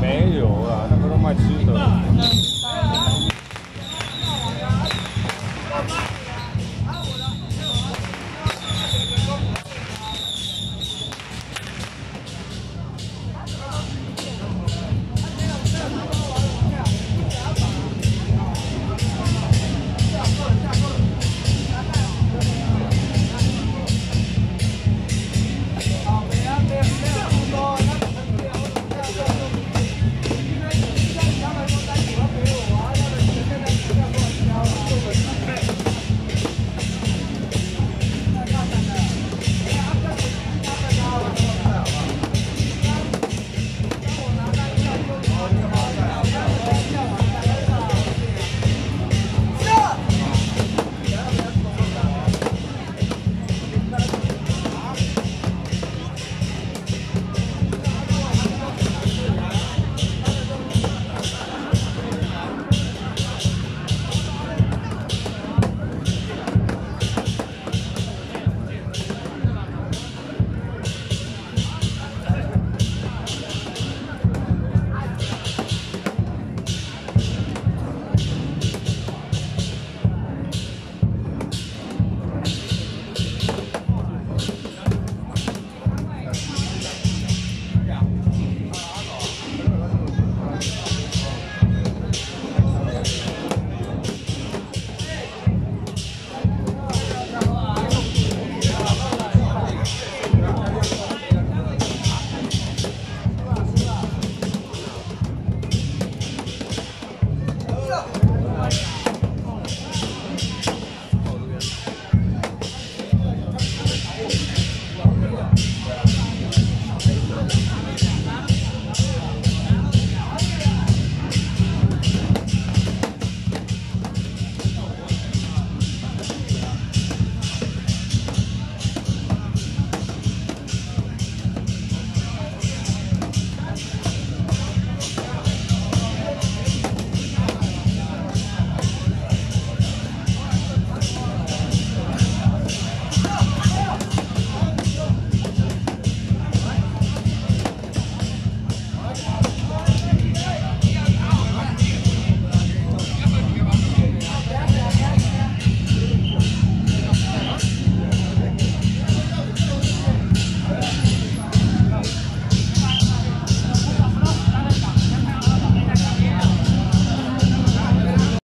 没有啊，那个都卖吃的。